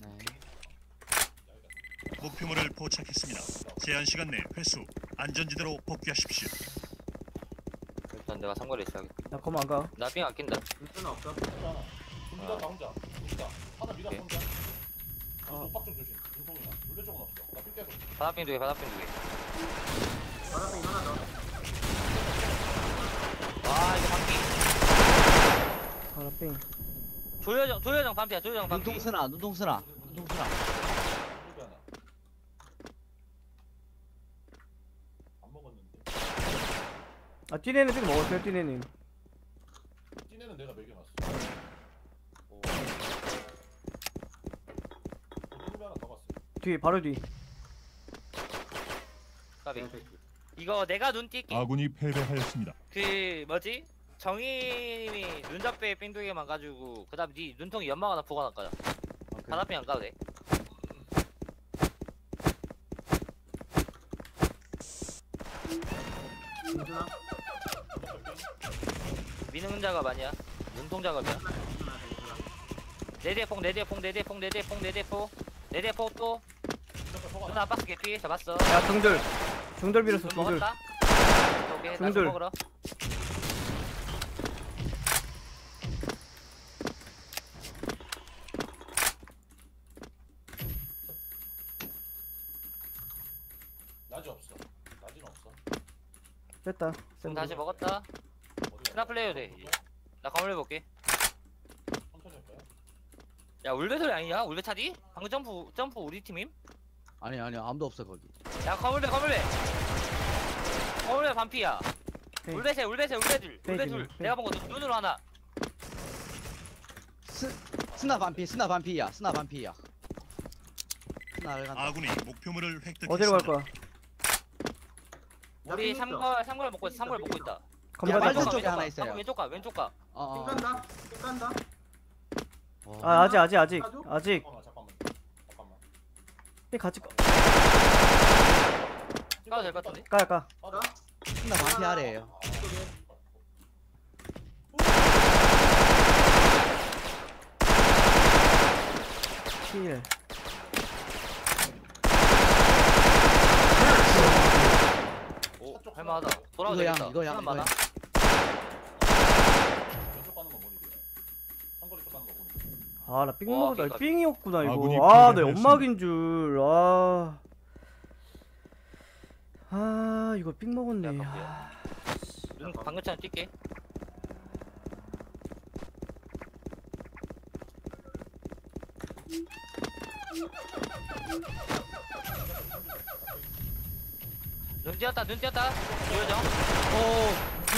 네. 목표물을 포착했습니다. 제한 시간 내 회수 안전지대로 복귀하십시오. 일단 내가 상거리 있어야겠다. 나검안 가. 나삥 아낀다. 눈뜨는 없어. 혼자 나 혼자 혼자 하나 오케이. 혼자 어. 오빠 좀 조심 눈통이나 물대 쪽은 없어 나 삐깨서 바닥삥 두 개, 바닥삥 두 개. 바람이 하나 더. 와, 이거 반피. 하나 삥. 조여정, 조여정 반피야, 조여정 반피. 눈동스나 눈동스나 눈동스나 안 먹었는데 아 띠네는 삥 먹었어요 띠네는. 찐에는 내가 먹여놨어 오. 눈배 하나 더 봤어 뒤 바로 뒤. 까비. 이거 내가 눈 띄게. 아군이 패배하였습니다. 그 뭐지? 정희님이 눈잡배 삥두 개만 가지고 그다음 네 눈통이 연막 하나 보관할 거야. 바닥삥 안 가도 돼. 민준아. 미는 작업 아니야. 눈통 작업이야. 민준아, 민준아. 네대 폭, 네대 폭, 네대 폭, 네대 폭, 네대 폭, 네대 폭 또. 누나 박스 개피 잡았어. 야 중들. 중들 밀었어 눈 중들. 먹었다. 오케이, 나좀 중들. 먹으러. 뺐다. 지금 다시 먹었다. 스나 플레이어 돼. 나 검을 해볼게. 천천히 할까요? 야 울베 소리 아니냐? 울베 차디? 방금 점프 점프 우리 팀임? 아니 아니 아무도 없어 거기 야 검을배 검을배. 검을배 반피야. 오케이. 울베 세 울베 세 울베들 페이지, 울베둘. 페이지. 내가 본거 눈으로 하나. 스 스나 반피 스나 반피야 스나 반피야 스나를 간다 아군이 목표물을 획득했습니다. 어디로 갈 거야? 우리 삼걸 먹고 있어. 삼걸 먹고 있다. 검 야. 빨간 검. 쪽에 하나 있어요. 왼쪽 가 왼쪽 가. 어, 삥 어. 간다. 삥 간다. 어. 아 아직 아직 아직 아직. 잠깐만 잠깐만 같이 까. 까도 될 것 같은데? 까야 까. 아, 스나 반피 아래에요 이쪽에. 필. 오 차 쪽 할만하다. 돌아도 이거 양, 되겠다. 이거 양, 시간 이거 많아. 왼쪽 가는 건 뭐니 상거리 쪽 가는 거 뭐니 아 나 삥 와, 먹었다. 삥 삥이었구나 이거. 아내 패배하였습니다. 연막인 줄. 아. 아 이거 삥 먹었네. 야, 아, 눈 방금 전에 뛸게. 눈 띄었다 눈 띄었다. 조여정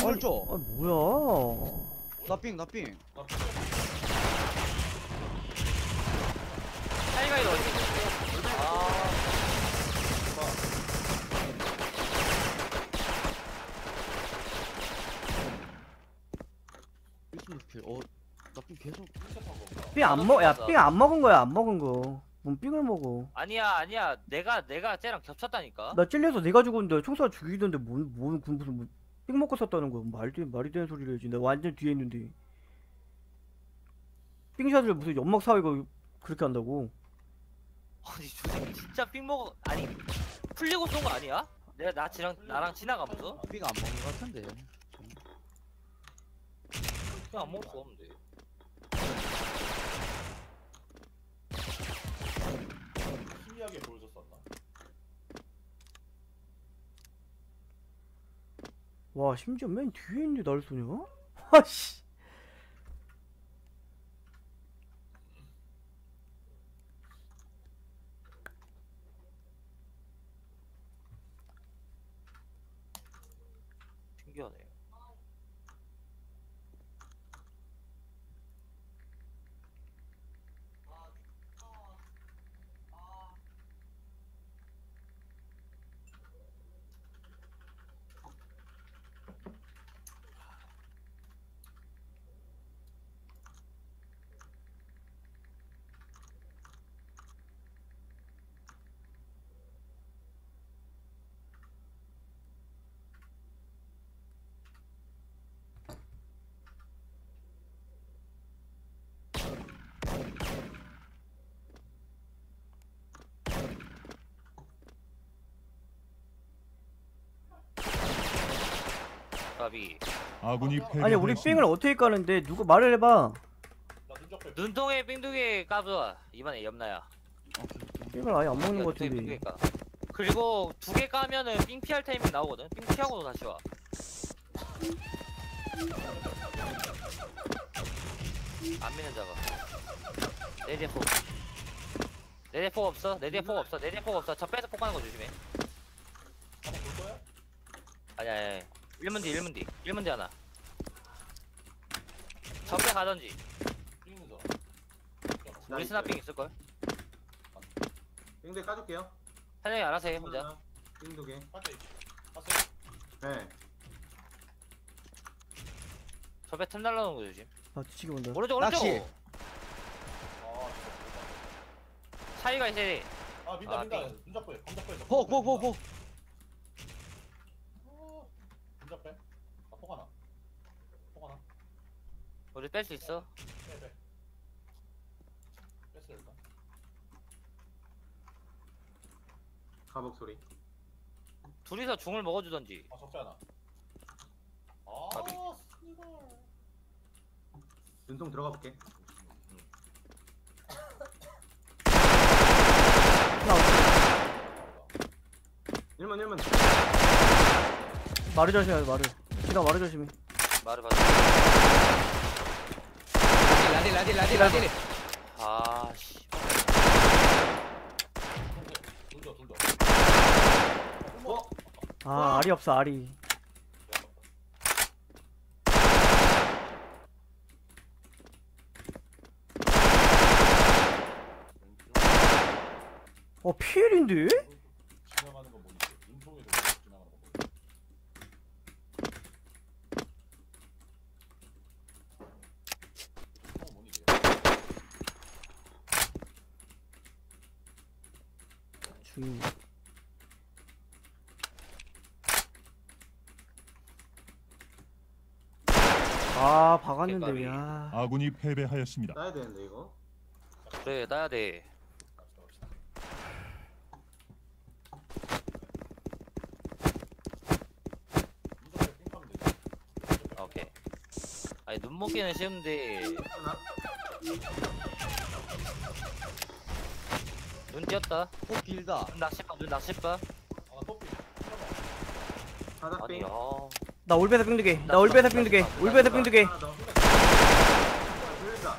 어 줘. 아 뭐야? 나삥 나삥 타이가이도 어디 아. 이렇게 어 나삥 계속. 삥안 먹, 야, 삥안 먹은 거야, 안 먹은 거. 뭔 삥을 먹어? 아니야 아니야 내가 내가 쟤랑 겹쳤다니까 나 찔려서 내가 죽었는데 총사 죽이던데 뭔, 뭔, 그 무슨 뭐, 삥 먹고 썼다는 거야? 말이, 말이 되는 소리를 해야지. 나 완전 뒤에 있는데. 삥샷을 무슨 연막 사회가 그렇게 한다고? 아니 저 새끼 진짜 삥 먹어 아니 풀리고 쏜 거 아니야? 내가 나 지랑 나랑 지나가면서 삥안 먹은 것 같은데 그냥 안 먹을 수 없는데 희미하게 보여줬었나 와, 심지어 맨 뒤에 있는데 날 쏘냐? 아씨. 까비 아군이 아니. 우리 삥을 어떻게 까는데? 누가 말을 해봐. 눈통에 삥두개 까줘. 이번에 염나야. 삥을 아예 안 먹는 삥두개 같은데 까. 그리고 두 개 까면은 삥 피할 타이밍 나오거든. 삥 피하고도 다시 와. 안 미는 작업. 내디에 폭 내디에 폭 없어? 폭 없어? 폭 없어? 저 빼서 폭 가는 거 조심해. 거야? 아니야 아니야 1문 뒤 1문 뒤 1문 뒤 하나 적배 가던지 우리 스나핑 있을걸? 빙대 까줄게요. 사장님 알아서 해 혼자 빙두 개. 할때 봤어요? 네. 적배 틈 날라오는 거 조심 아 뒤치기 본다 오른쪽 오른쪽 낚시. 아 있어야 돼아 민다 아, 민다 빙. 눈적배 감적배 폭폭폭폭 눈적배 아폭 하나. 폭 하나. 우리 뺄 수 있어? 빼빼 뺐어 일단. 가복 소리. 둘이서 중을 먹어주던지. 아 적배 하나 아 까비. 스니걸 눈통 들어가 볼게. 일문 일문. 말을 조심해 말을 기가 말을 조심해. 말을 받아 라딜 라딜 라딜 라딜. 아씨. 둘더 둘더 어? 아 알이 없어 알이. 어 피엘인데? 지나가는 건 뭐지 눈통에도 지나가는 거 뭐지 어 뭐니 이게 중 아 박았는데. 야 아군이 패배하였습니다. 따야 되는데 이거. 그래 따야 돼 오케이 아니 눈 먹기는 쉬운데 하나. 눈 띄었다. 폭 길다. 눈 낚시봐 눈 아나 바닥 빙. 아니야 나 올베사 빙두개. 나 올베사 빙두개. 올베사 빙두개. 하나 더. 돌린다.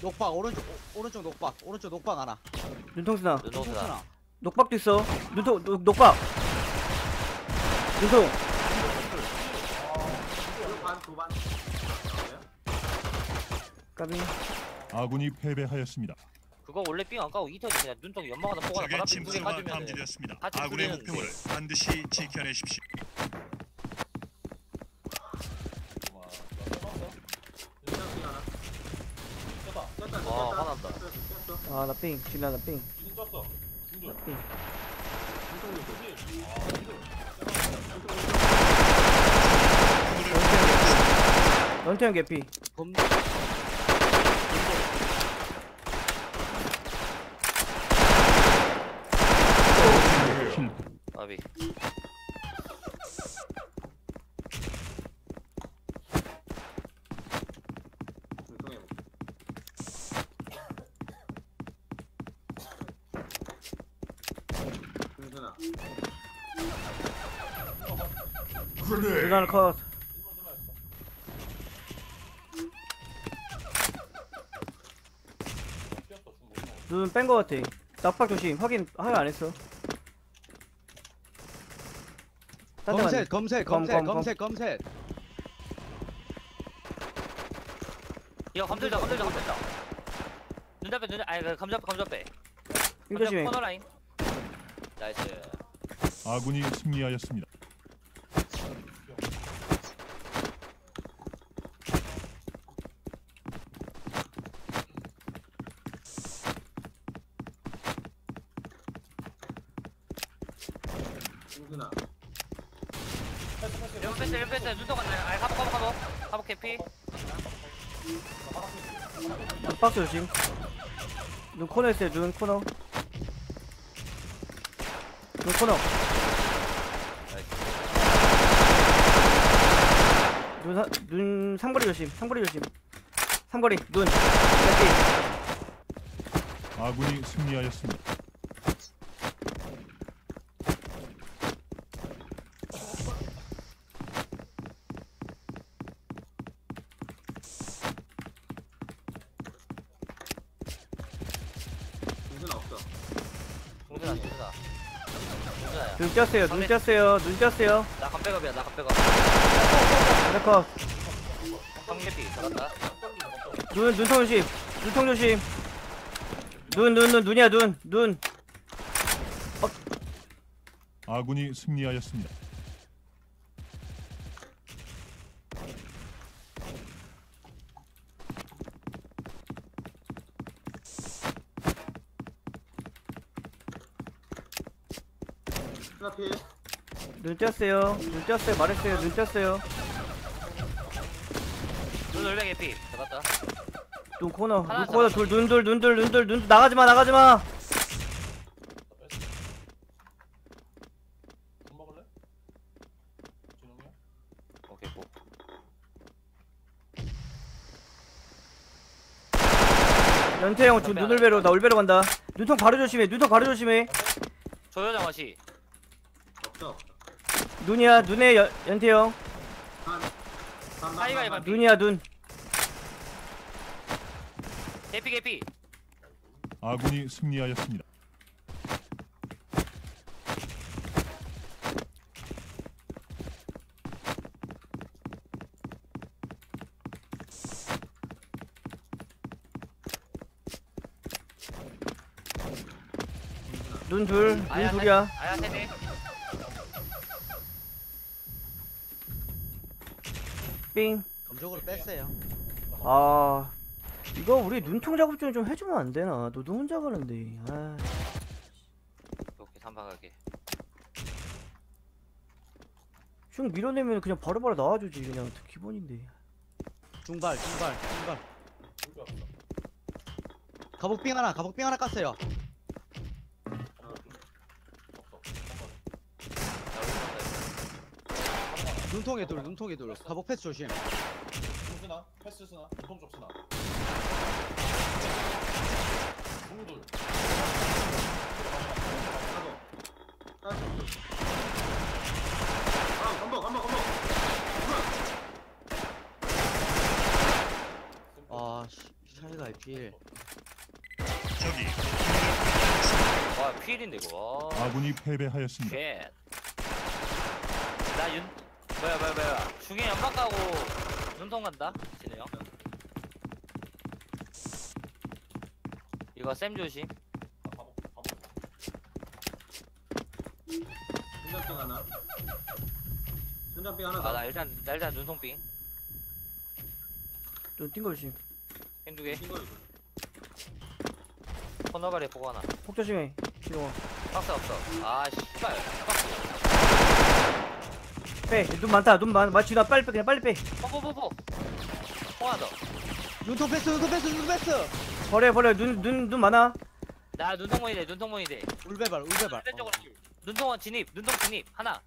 녹박 오른쪽 오- 오른쪽 녹박. 오른쪽 녹박 하나. 눈통수나 눈동수나 통수나 녹박도 있어. 눈통 녹, 녹박. 눈통. 반두 반. 까비. 아군이 패배하였습니다. 그거 원래 삥 안 까고 이터지 그냥 눈통 연막 하나 포가 적의 침투가 감지되었습니다. 같이 아군의. 목표물을 반드시 지켜내십시오. 와. 화난다. 아 나삥 지금 나삥 이등 떴어 중돌 눈통 밑에. 필. 아 런태형 개피 검 김준아. 누나는 컷. 눈 뺀 거 같아. 낙박 조심. 확인 확인 안 했어 딴데 검색 검색 검, 검색 검, 검. 검색 검색. 이거 감들자 감들자 감들자 눈 잡배 눈 잡- 아니 그 감잡 감잡배 삥 조심해 코너 라인. 나이스. 아군이 승리하였습니다. 김준아. 이런 패스 이런 패스 눈통 간다 아니 가보 가보 가보 가보 캐피 박스 조심 눈 코너 있어요 눈 코너. 눈 코너. 눈, 사, 눈 삼거리 조심 삼거리 조심. 삼거리 눈. 아군이 승리하였습니다. 동준아야 눈 떴어요 눈눈 떴어요. 나 간백업이야 나 간백업. 레커 성계피 잡았다. 눈 눈통 조심 눈통 조심. 눈 눈 눈 눈 이야 눈눈. 아군이 승리하였습니다. 눈 떴어요. 눈 떴어요. 말했어요. 눈 떴어요. 눈 올려 개피. 잡았다. 눈 코너 하나 눈 코너 잡았어. 둘눈 둘 눈 둘 눈 둘눈 나가지 마 나가지 마. 밥 먹을래? 준영이야? 오케이 고. 연태 형 저, 눈을 베러 나 올베러 간다. 눈통 바로 조심해 눈통 바로 조심해. 어시 없어 없어. 눈이야 눈에 연, 연태 형. 사이가 눈이야 눈 개피 개피 아군이 승리하였습니다. 눈 둘, 눈 아야 둘이야. 세- 아야 세네 삥. 검적으로 뺐어요 아, 이거 우리 눈통 작업 좀 좀 해주면 안 되나? 너도 혼자 가는데. 아, 오케이 삼박하게 쭉 밀어내면 그냥 바로바로 나와주지. 그냥 기본인데. 중발 중발 중발? 가복빙 하나 가복빙 하나 깠어요 없어. 잠깐만. 눈통에 둘 눈통에 둘 가복 패스 조심 중순아, 패스 쓰나, 보통 접 쓰나. 중돌. 하나. 아, 건복, 건복, 건복. 아 씨, 샤이가 필 적이 와 필인데 이거 와 아군이 패배하였습니다. 쉣. 나 윤 뭐야 뭐야 뭐야 중에 연막 가고 눈통 간다 진우 형 이거 쌤 조심. 순장빙 하나. 순장빙 하나. 아 나 일단 나 일단 눈통 빙 눈뛴거 조심. 핑두개 뛴 거지. 코너발에 보고 하나 폭 조심해. 기동아. 박스 없어 아 씨발 박스 빼. 눈 많다. 눈 많아. 마치 나 빨리 빼. 그냥 빨리 빼. 뽀뽀뽀뽀 포하나 더 눈통 패스 눈통 패스 눈통 패스 버려 버려. 눈 눈 눈 많아. 나 눈통문이 돼 눈통문이 돼 울베발 울베발 왼쪽으로 눈통원 진입 눈통 진입 하나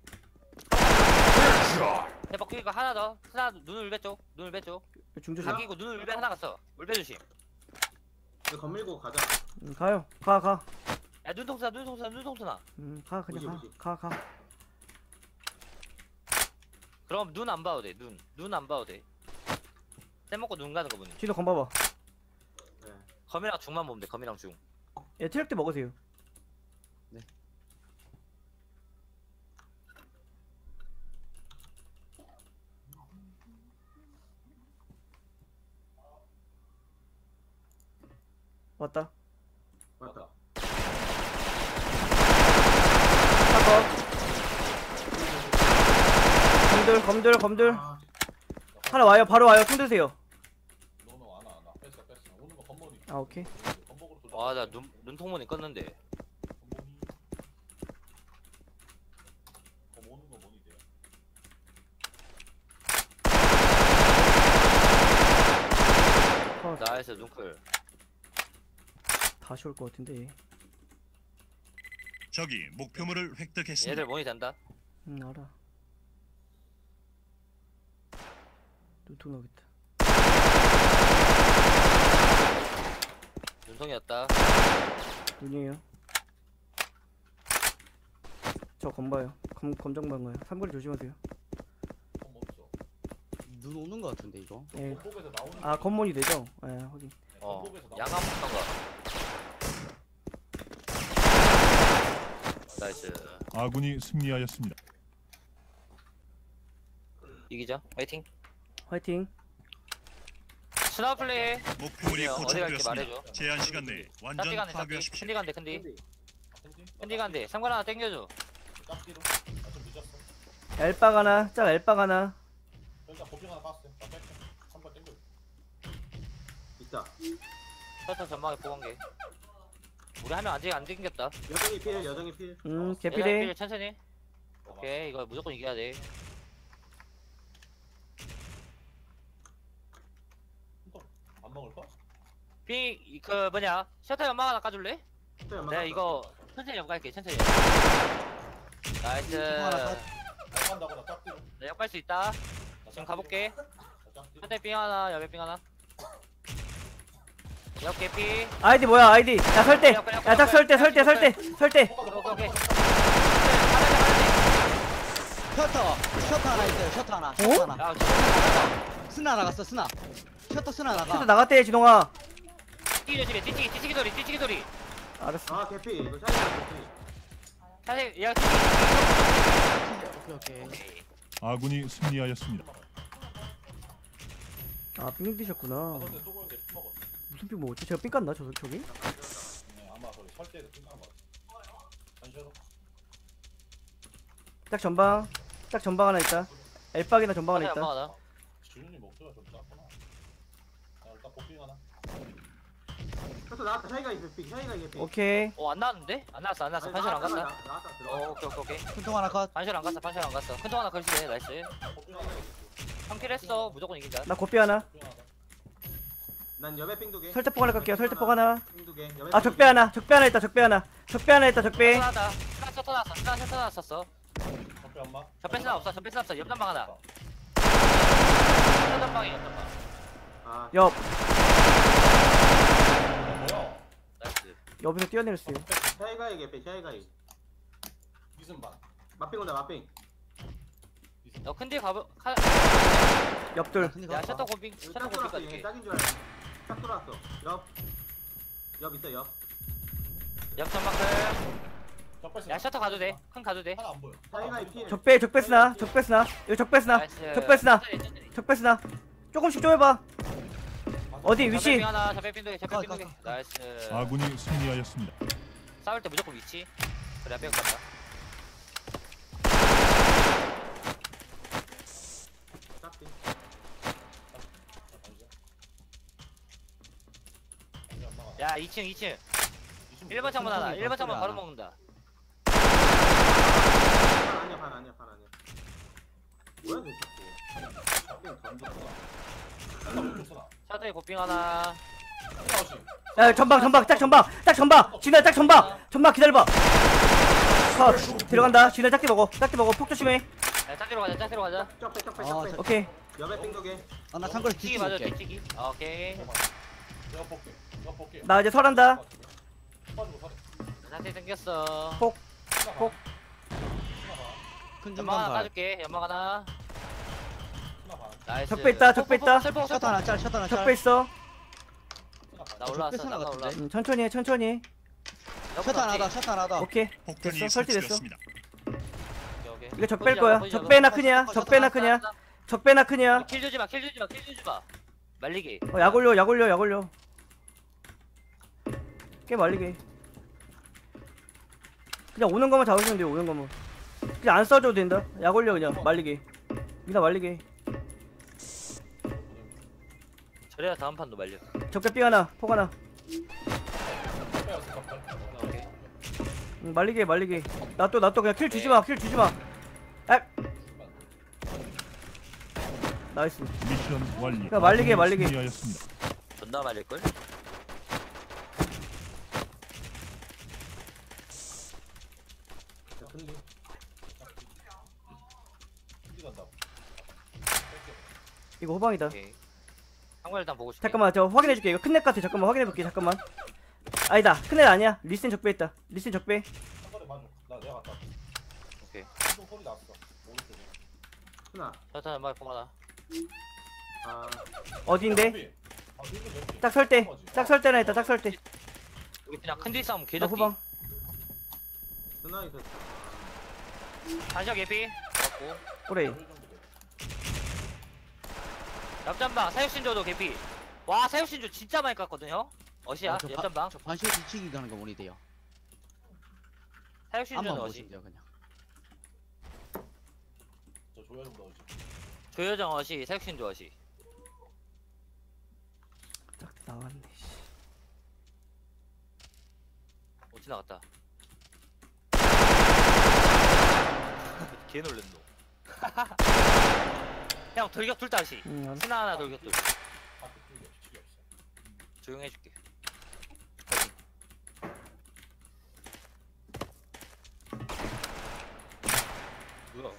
대박 그니까 하나 더 하나 눈을 울배 쪽 눈을 울배 쪽 중 조심. 자기고 눈을 울배 하나 갔어 울배 조심 이거 건밀고 가자. 음, 가요. 가 가. 야 눈통 쏴 눈통 쏴 눈통 쏴 음, 가 그냥 뭐지, 뭐지? 가. 가 가. 그럼 눈 안 봐도 돼 눈 눈 안 봐도 돼 쌤 먹고 눈 가는 거 보니 진호 건 봐봐. 네. 검이랑 중만 보면 돼 검이랑 중 예, 체력 때 먹으세요. 네. 왔다. 맞다. 사건. 검들 검들 검들. 아, 하나 와요. 바로 와요. 손 드세요. 너는 안 와, 나 뺐어, 뺐어. 오는 거 건머리. 아, 오케이. 눈 눈통문이 껐는데 뭐니 나에서 눈클 다시 올 것 같은데. 적이 목표물을 획득했습니다. 얘들 모니 된다 응, 알아. 눈통 나겠다. 눈통이었다. 눈이에요. 저 검봐요. 검 검정 방어요. 삼거리 조심하세요. 컴 없어. 눈 오는 거 같은데 이거 예. 나오는. 아 검문이 되죠? 예, 확인. 어. 건복에서 나오는. 양암 붙던 거. 나이스. 아군이 승리하였습니다. 이기죠. 화이팅. 화이팅. 스나 플레이. 목표물이 고착되었습니다. 제한 시간 내에 완전 짝지 간대, 짝지. 파괴하십시오. 큰디 간대, 큰디. 간대. 상관 하나 땡겨줘. 아좀 늦었어. 엘박 하나, 짝 엘박 하나. 일단 보빙 하나 깠어요. 나 뺄게. 한번 땡겨. 있다. 셔터 전방에 보관계. 우리 하면 아직 안 땡겼다. 여정이 필, 여정이 필. 음, 개피대. 필 천천히. 오케이, 이거 무조건 이겨야 돼. 안 먹을까? 빙, 그 뭐냐? 셔터 연막 하나 까줄래? 연막 네, 깠다. 이거 천천히 연막할게, 천천히. 나이스. 안 간다고 나 짝지로. 네, 역할 수 있다. 나 지금. 가볼게. 나. 셔터 빙 하나, 옆에 빙 하나. 옆 개피. 아이디 뭐야, 아이디. 야, 설대. 야, 짝 설대, 설대, 설대, 설대. 오케이, 오케이. 셔터 셔터 하나 있어요 셔터 하나 셔터 하나 야, 저 스나 나갔어 스나 셔터 셔터 나가 나갔대, 진홍아. 뒤치기 조심해, 뒤치기, 뒤치기 소리, 뒤치기 소리. 알았어. 아, 개피. 이거 샤이가 개피. 사실, 야. 오케이 오케이. 아군이 승리하였습니다. 아, 삥 드셨구나. 근데 쏘고인데 피 먹었어. 무슨 삥 먹었지? 제가 삥 깠나, 저, 저기? 네, 아마 거기 설대에서 핑간 거 같아. 잠시만. 짝 전방. 짝 전방 하나 있다. 엘박이나 전방 하나 셔터 있다. 하나. 지훈이 목소리가 좀 작구나. 야, 일단 보빙 하나. 셔터 나왔다. 샤이가 개피. 샤이가 개피. 오케이. 어, 안 나왔는데? 안 나왔어, 안 나왔어. 아니, 반실 안 나왔다, 갔어. 나- 나왔다. 어, 들어가. 오케이, 오케이, 오케이. 큰통 하나 컷 반실 안 갔어, 반실 안 갔어. 큰통 하나 걸치네, 나이스. 보빙 하나. 3킬 했어, 무조건 이기자. 나 고삐 하나. 난 여배 삥두 개. 설대폭 하나 깎게요, 설대폭 하나. 삥두 개. 여배 아, 적배 하나. 적배 하나 있다, 적배 하나. 적배 하나 있다, 적배. 나왔다. 스나 셔터 나왔어, 스나 셔터 나왔었어. 적배 엄마. 접배 스나 없어, 접배 스나 없어. 옆단방 하나. 옆단방이 옆단방. 아, 옆. 뭐야? 옆에서 뛰어내렸어요. 샤이가이 개피. 샤이가이. 이승 반. 맛빙 온다. 이승. 너 큰디 가보, 카, 옆들. 야, 셔터 고빙, 셔터 딱 고빙. 얘 딱인 줄 알았어. 딱 돌았어. 옆. 옆 있어. 옆. 옆 전방클. 적배 야, 셔터 가도 돼. 큰 가도 돼. 하나 안 보여. 적배, 적배 스나. 적배 스나. 이거 적배 스나. 나이스. 적배 스나. 천천히, 천천히. 적배 스나. 조금씩 좀 해봐. 어디 위치? 빙 하나. 가, 가. 나이스. 아군이 승리하였습니다. 싸울 때 무조건 위치. 그래, 빼고 간다. 야, 2층, 2층. 1번 창문 하나, 천천히 1번 창문 가, 바로 먹는다. 반 아니야. 반 아니야. 반 아니야. 뭐야, 너 자꾸. 던졌어. 셔터에 고빙 하나. 야, 전방, 전방, 짝 전방, 짝 전방. 진아, 짝 전방. 전방 기다려봐. 컷. 들어간다. 진아 짝기 먹어. 짝기 먹어. 폭 조심해. 야, 짝지로 가자, 짝지로 가자. 쩍빼, 쩍빼, 아. 저- 오케이. 여배 개. 아나 참고로 뒤치기 뒤치기 맞아, 볼게 뒤치기. 오케이. 내가 볼게. 내가 볼게. 나 이제 설한다. 빠지고 살해. 자세 당겼어. 폭. 폭. 큰 연막 하나 발 까줄게. 연막 하나. 나이스. 적배 있다, 적배 있다. 슬퍼, 셔터. 하나 짤 셔터 하나 짤 적배 있어. 나 올라왔어, 나. 같은데? 음, 천천히 해, 천천히. 셔터 하나 더 셔터 하나 더 오케이. 됐어, 설치됐어. 이거 적 보지 뺄 마, 거야. 보지 적 마. 빼나 크냐? 적 빼나 싸, 크냐? 싸, 싸. 적 빼나 크냐? 킬 주지 마, 킬 주지 마, 킬 주지 마. 말리기. 어, 약 올려, 약 올려, 약 올려. 꽤 말리게. 그냥 오는 것만 잡으시면 돼요, 오는 것만. 그냥 안 써줘도 된다. 약 올려, 그냥. 말리게. 니나 말리게. 저래야 다음 판도 말려. 적배 삥 하나, 폭 하나. 오케이. 응, 말리게, 말리게. 나 또, 나 또 그냥 kill 주지 마, 킬 주지 마. 아! nice. 미션 완료. 야, 말리게, 말리게. 승리하였습니다. 존나 말릴걸? 큰디 간다. 이거 호방이다 오케이 한걸 일단 보고 싶게 잠깐만 저 확인해줄게 이거 큰넷 같아 잠깐만 확인해볼게 잠깐만 아니다 큰넷 아니야 리슨 적배했다 리슨 적배. 나 내가 갔다. 오케이 또 소리 났어. 오른쪽에. 하나. 저탄 연막 포마다 아, 어디인데? 삐. 아. 딱설때딱 설 때나 했다 딱 설때 여기 그냥 큰뒤 싸움 나 개적기 후방 하나. 반샷 개피 맞고 오래 오른쪽에. 옆전방 사육신조도 개피 와 사육신조 진짜 많이 깠거든 형 어시야 어, 저 바- 옆전방 저 반실 뒤치기 가는 거 보니 돼요. 사육신조는 어시 보시면 돼요 그냥. 저 조야 좀 넣어주지. 조여정 어시 사육신조 어시 딱 나왔네 씨. 못 지나갔다 개 놀랬노 형 돌격 둘 다시 음, 알았어. 스나 하나 돌격 둘 아, 없어. 조용히 해줄게 뭐야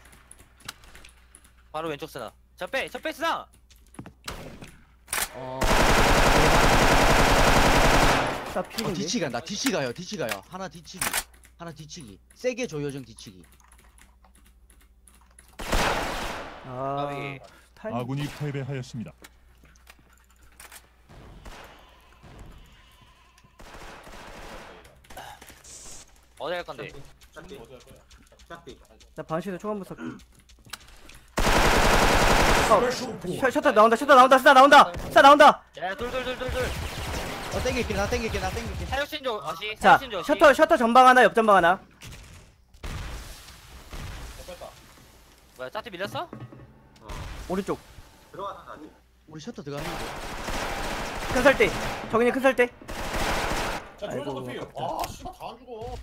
바로 왼쪽 스나 저 빼 저빼 스나 어, 딱어 필인데 뒤치 간다. 뒤치 가요. 뒤치 가요. 하나 뒤치기. 하나 뒤치기. 세게 조여정 뒤치기. 아 까비. 타이밍 아군이 패배하였습니다. 어디 갈 건데 할 거야? 짝비. 나 반시도 초반 부석 어, 셔터 나온다 셔터 나온다 스나 나온다 스나 나온다 야 둘둘둘둘둘 어 땡길게 나 땡길게 나 땡길게. 사육신 조 어시 자 사육신 조 어시 셔터 셔터 전방 하나 옆 전방 하나. 뭐야 짜티 밀렸어? 어. 오른쪽 들어가서 나지. 우리 셔터 들어가는데. 큰 설대 정인이 큰 설대 자, 아이고, 조야 좀 피해. 아깝다. 아, 씨발 다안 죽어.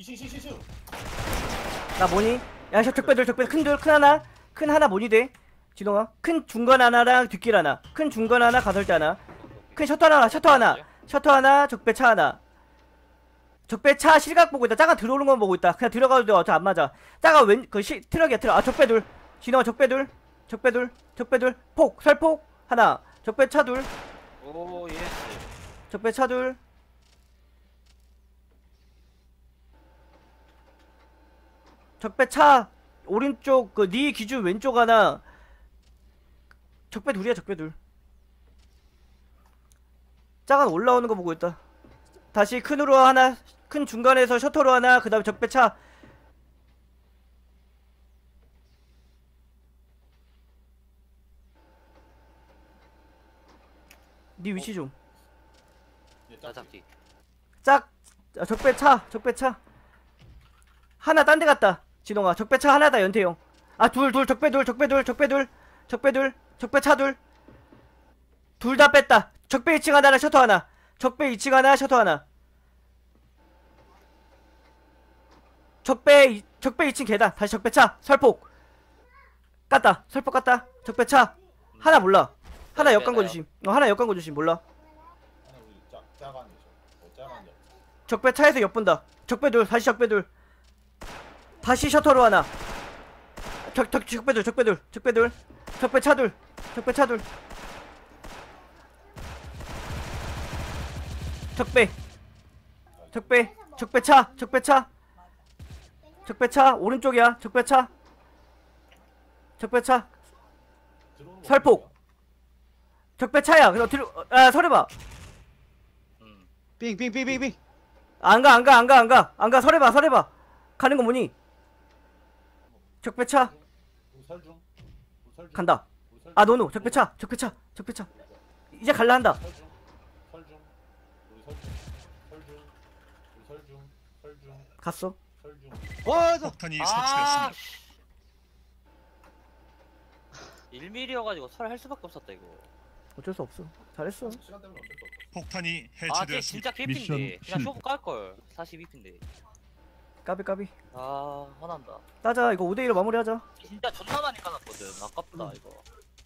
싱, 싱, 싱. 나 뭐니? 야셔 적배들 적배들 큰둘큰 하나 큰 하나 뭐니 돼? 진홍아 큰 중간 하나랑 뒷길 하나 큰 중간 하나 가설대 하나 큰 셔터 하나 셔터 하나 셔터 하나 적배 차 하나 적배 차 실각 보고 있다 작아 들어오는 건 보고 있다 그냥 들어가도 돼 어차피 안 맞아 작아 왼그 트럭이야 트럭 아 적배 둘 진홍아 적배 둘 적배 둘 적배 둘폭 설폭 하나 적배 차둘. 오 예스 적배 차둘. 적배 차 오른쪽 그네 기준 왼쪽 하나. 적배 둘이야 적배 둘. 작은 올라오는 거 보고 있다. 다시 큰으로 하나 큰 중간에서 셔터로 하나 그 다음에 적배 차 네네 위치 좀. 얘나 짝지. 잡기 짝. 아, 적배 차 적배 차. 하나 딴 데 갔다. 진홍아 적배 차 하나다 연태형. 아 둘 둘 적배 둘 적배 둘 적배 둘 적배 둘 적배 차 둘. 둘 다 뺐다. 적배 2층 하나랑 셔터 하나. 적배 2층 하나 셔터 하나. 적배 이- 적배 2층 계단. 다시 적배 차. 설폭. 깠다. 설폭 깠다. 적배 차. 하나 몰라 하나 역광고 조심 어 하나 역광고 조심 몰라 하나 우리 짝, 짜간 녀석. 어, 짜간 녀석. 적배 차에서 엿본다. 적배 둘, 다시 적배 둘. 다시 셔터로 하나. 적, 적, 적배 둘, 적배 둘, 적배 둘. 적배 차 둘, 적배 차 둘. 적배. 적배, 적배 차, 적배 차. 적배 차, 오른쪽이야, 적배 차. 적배 차, 거 살폭. 적배 차야. 그래서 아, 서래봐. 음 빙빙빙빙빙. 안 가, 안 가, 안 가, 안 가. 안 가, 서래봐, 서래봐. 가는 거 뭐니? 적배 차. 간다. 아 노노 적배 차 적배 차 적배 차 이제 갈라 한다 설중. 설중. 우리 설중. 설중. 우리 설중. 설중. 갔어. 와, 저 폭탄이 아 설치되었습니다. 1mm여가지고 설할 수밖에 없었다 이거 어쩔 수 없어 잘했어 시간 때문에 어쩔 수 없어. 폭탄이 아쟤 진짜 해체되었습니다. 개핀데 미션 그냥 실패. 쇼부 깔걸 42핀데 까비 까비 아 화난다 따자 이거 5대 1로 마무리하자 진짜 존나 많이 까놨거든 아깝다 음. 이거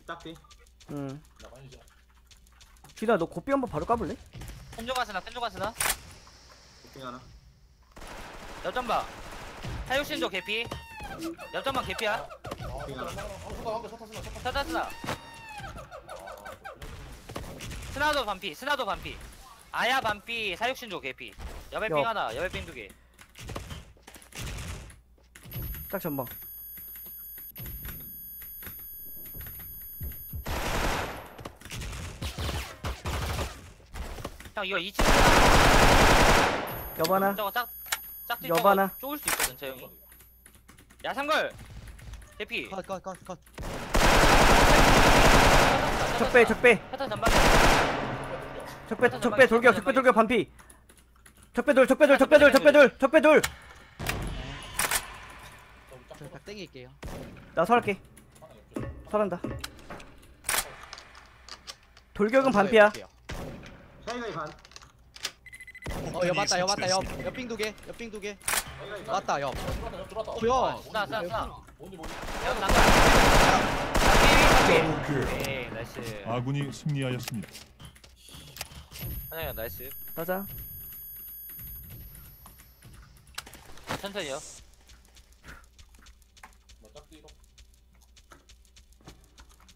짝비. 응나 많이 자. 기다 너 고삐 한번 바로 까볼래? 펜조가스나 펜조가스나 부팅 하나. 옆전방 사육신조 개피 옆전방 개피야 아, 빙하. 한개 셔터 쓰나 셔터 스나 스나 스나도 반피 스나도 반피 아야 반피 사육신조 개피 여배 핑 여. 하나 여배 핑 두개 딱 전방 형 이거 2층 여바나 저거 짝 짝지 여바나. 저거 쪼을 수 있거든 저 형이 야 상걸 개피 컷컷컷컷 적배 적배 패턴 전방 적배 적배 돌격 적배 돌격 반피. 적배 돌 적배 돌 적배 돌 적배 돌 적배 돌나 저딱 땡길게요. 설할게. 설한다. 돌격은 반피야. 반. 어 여 맞다 여 맞다 옆옆빙 두 개 옆빙 두개. 샤이가이 반. 맞다 옆. 들어왔다 들어왔다 뭐야. 스나 스나 스나 뭔지 뭐지 형 난걸 네 나이스. 아군이 승리하였습니다. 하나야 나이스. 가자. 천천히요.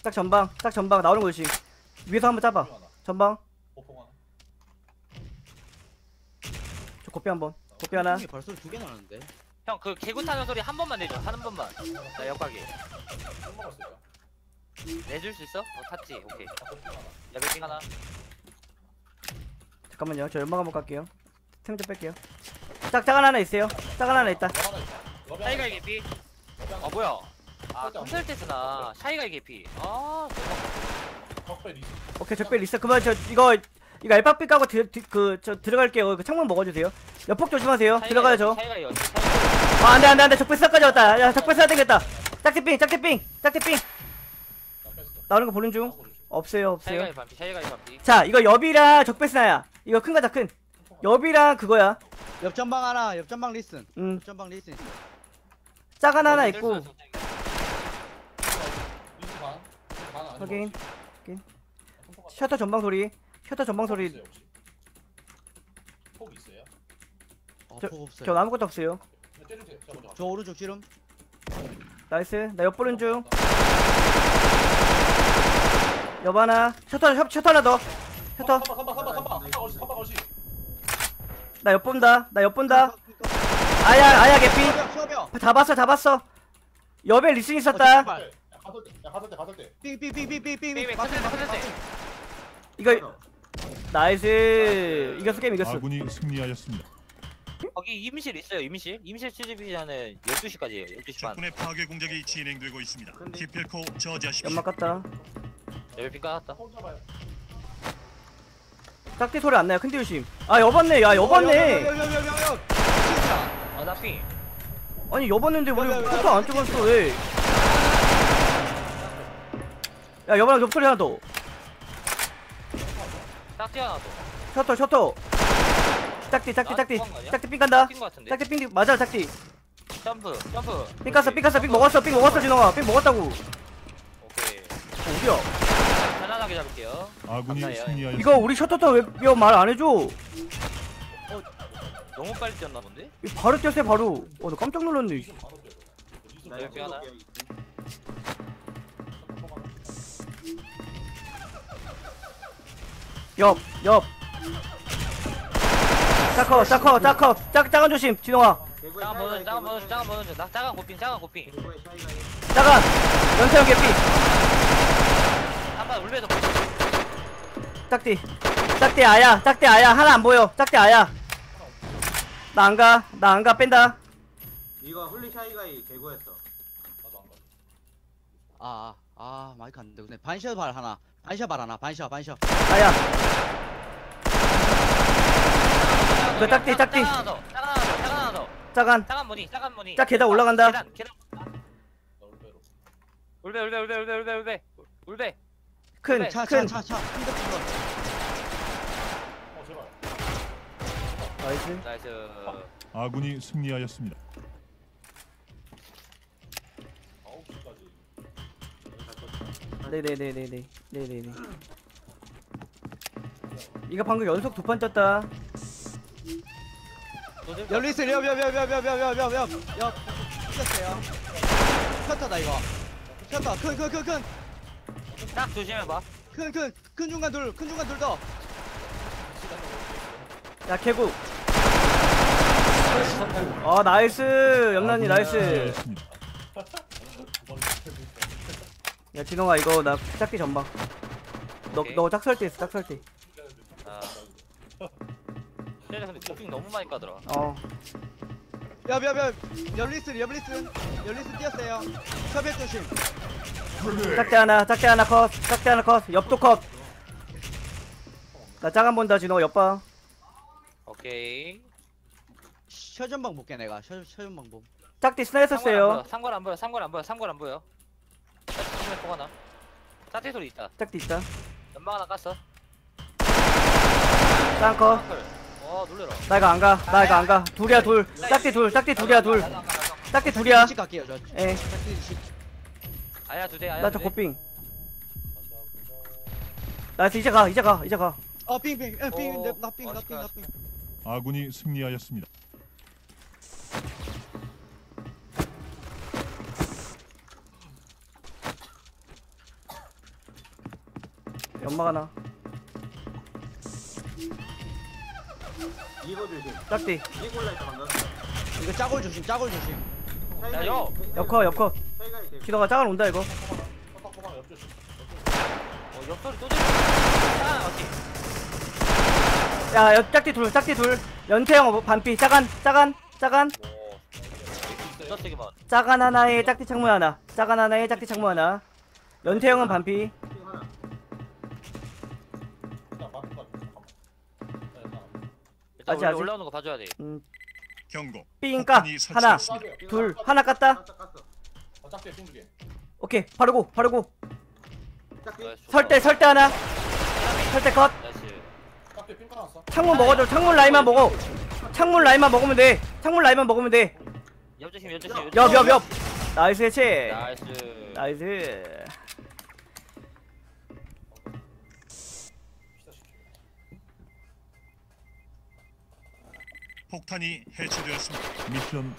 딱 전방 딱 전방. 나오는 거지. 위에서 한번 잡아 하나. 전방. 하나. 저 고삐 한번. 고삐 하나. 이 벌써 두개 나왔는데. 형 그 개구 타는 소리 한 번만 내줘. 한 번만. 나 먹었어요. 내줄 수 있어? 어 탔지. 오케이. 아 하나. 여배 핑 하나 잠깐만요. 저 연막 한번 갈게요. 템 좀 뺄게요. 짝 작은 하나 있어요. 작은 하나 있다. 있다. 개피. 아 뭐야? 아 콘설테스나? 샤이가이 개피. 아. 적배 오케이 적배 리스 그만 저 이거 이거 알박비 까고 그저 들어갈게요. 그 창문 먹어주세요. 옆폭 조심하세요. 들어가야죠 샤이가이 어아 안돼 안돼 안돼. 적배 싹까지 왔다. 야 적배 싹 땡겼다. 짝대삥 짝대삥 짝대삥 나 나오는 거 보는 중. 없어요 없어요. 자 이거 옆이랑 적배 스나야 이거 큰 거다 큰. 옆이랑 그거야. 옆전방 하나 옆전방 리슨. 음. 옆전방 리슨. 있어 작은 하나 어, 있고. 확인? 확인. 셔터 전방 소리. 셔터 전방 폭 소리. 있어요? 폭 있어요? 저- 어폭 없어요. 저 아무것도 없어요. 먼저 저 오른쪽 지름. 나이스. 나 옆보는 중. 여보 하나. 셔터 셔, 셔터 하나 더. 셔터 선박 선박 선박 선박 선박 어시 선박 어시 나 옆본다. 나 옆본다. 아야 아야 개피. 수업이야 수업이야. 잡았어 잡았어. 옆에 리슨 어, 있었다. 야 때야 때 때. 삐삐삐삐삐삐 삐삐, 컨텐츠. 이거 나이스. 이겼어 게임 이겼어. 아군이 승리하였습니다. 거기 임실 있어요 임실? 임실 수집이자는 12시까지예요 12시 반 적군의 파괴 공작이 진행되고 있습니다. 기필코 저지하십시오. 연막 갔다. 여배 핑 까놨다. 혼자 봐요 짝대 소리 안 나요. 큰데 조심. 아 여봤네. 야 여봤네. 여여여여여 아나핑 아니 여봤는데 우리 야, 야, 야, 셔터 안 찍었어. 왜? 야 여보랑 옆소리 하나 더. 짝지 하나 더. 셔터 셔터. 짝띠 짝띠 나 짝띠 거 아니야? 짝띠 삥 간다. 뛴거 같은데? 짝띠 삥 맞아 짝띠 점프 점프. 삥 깠어 삥 깠어. 삥 먹었어 삥 먹었어 진영아. 삥 먹었다고. 오케이. 어디야 편안하게 잡을게요. 아군이 감사해요. 승리하였습니다. 이거 우리 셔터 왜말 안 해줘? 너무 빨리 뛰었나 본데? 이거 바로 뛰었어 바로. 어 나 깜짝 놀랐네. 나 여기 하나. 옆옆. 짝커 짝커 짝커. 짝 작은 조심 진영아. 개구에 짜가 보는 짜가 보는 샤이가이 짜가 보는 나 짜가 고핑 짜가 고핑. 작은. 연태형 개피 한번 울베에서 짝띠 짝띠 아야 짝띠 아야 하나 안 보여. 짝띠 아야. 나 안가 나 안 가 뺀다. 이거 훌리 샤이가이 개구였어. 나도 안 가. 아아 아 마이크 안 되네. 반셔 발 하나. 반셔 발 하나. 반셔 반셔 아야. 그 짝띠, 짝띠. 짜가 하나 더 하나 하나 무늬 짜간 무늬 짝 계단 올라간다. 계단 계단. 울베 울베 울베 울베 울베 울베 울베 큰 네, 차 큰. 차 차차. 흔들린 거어 제발. 나이스. 나이스. 아군이 승리하였습니다. 아홉 시까지. 네네네네네. 네네네. 이거 방금 연속 두판 떴다. 열리스 옆 옆 옆 옆 옆 옆 옆 옆옆 이겼어요. 셔터다 이거. 켰다. 큰 큰 큰큰큰큰 딱 조심해봐. 큰, 큰, 큰 중간 둘 큰 중간 둘 더. 야 개구. 어 나이스. 염란이 나이스. 야 진홍아 이거 나 짝기 전방. 오케이. 너너 짝설 때 있어 짝설 때어 아. 쟤네 근데 도핑 너무 많이 까더라. 야야 야. 열리스 열리스. 열리스 뛰었어요. 섭외 조심 짝대 하나 짝대 하나 컷 짝대 하나 컷 옆도 컷 나 짝안 본다 진홍아 옆방 오케이. 셔전방 볼게 내가. 셔, 셔전방 봄 짝대 스나 했었어요. 상관 안 보여 상관 안 보여 상관 안 보여 안 보여. 하나. 사태 소리 있다. 짝대 있다. 연막 하나 깠어. 짱컷. 어 놀래라. 나 이거 안 가 나 이거 안 가. 둘이야 둘. 짝대 둘 짝대 둘이야 둘. 짝대 둘이야. 씩 갈게요 저. 예. 아야 두대 아야 나저 고삥 나이스 이제 가 이제 가 이제 가어 빙빙 어, 나빙나빙 나 빙 나 빙 아군이 승리하였습니다. 연막 하나 이거 조심. 짝대 이거 올라 있다 방금. 이거 짜골 조심 짜골 조심 야, 여! 옆커 옆커. 기도가 짝을 온다 이거. 꼬박 옆조심 어 옆소리 또 들려 아 오케이 야 옆, 짝대 둘 짝대 둘. 연태형 어, 반피. 짜간 짜간 짜간 짜간 하나에 짝대 창문 하나. 짜간 하나에 짝대 창문 하나. 연태형은 반피. 아직, 아직. 올라오는 거 봐줘야 돼. 음, 경고. 삥까 하나. 둘. 하나 깠다 어. 아 짝대 핑두개. 오케이 바르고 바르고. 설대 설대 하나. 설대 컷. 짝대 핑 깔았어. 창문 먹어줘. 창문 라인만 먹어. 창문 라인만 먹으면 돼. 창문 라인만 먹으면 옆조심 옆조심 돼옆 옆 옆. nice 해체. nice. nice. 폭탄이 해체되었습니다. 미션 완.